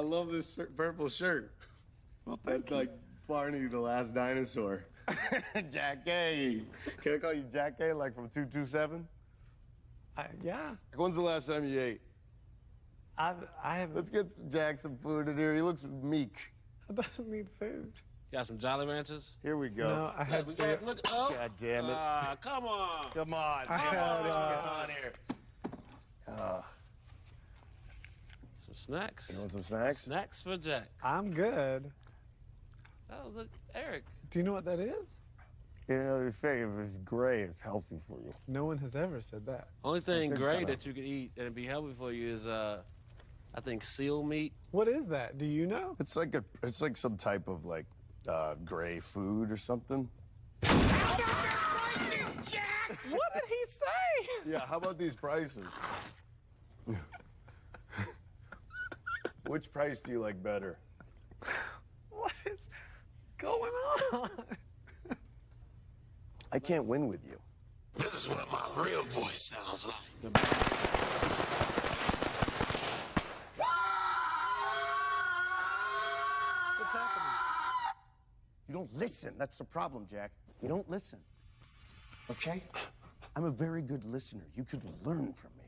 love this shirt, purple shirt. Well, thank That's like Barney the last dinosaur. Jackée. Can I call you Jackée like from 227? I, yeah. When's the last time you ate? I, I have. Let's get Jack some food in here. He looks meek. I don't need food. You Got some Jolly Ranchers? Here we go. No, I had. we got, look, oh. God damn it. Ah, come on. Come on. I come had, on, uh, get on here. Some snacks. You want some snacks? Snacks for Jack. I'm good. That was a, Eric. Do you know what that is? You know, they say if it's gray, it's healthy for you. No one has ever said that. Only thing gray kinda- that you could eat and be healthy for you is, uh, I think, seal meat. What is that? Do you know? It's like a, it's like some type of like uh, gray food or something. Jack! What did he say? Yeah, how about these prices? Which price do you like better? What is going on? I can't win with you. This is what my real voice sounds like. What's happening? You don't listen. That's the problem, Jack. You don't listen. Okay? I'm a very good listener. You could learn from me.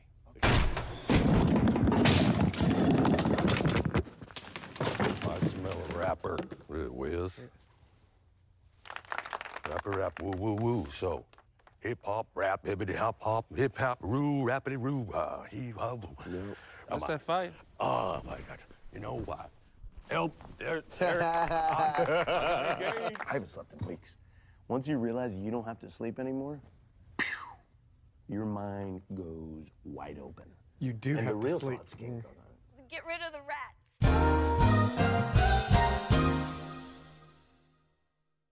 Rapper, uh, Wiz. Rapper, rap, woo, woo, woo. So, hip hop, rap, hippity hop hop, hip hop, roo, rappity roo, uh, he hub. What's that fight? Oh my God! You know what? Help! There, there. I haven't slept in weeks. Once you realize you don't have to sleep anymore, your mind goes wide open. You do and have the real to sleep. thoughts get going on. Get rid of the rat.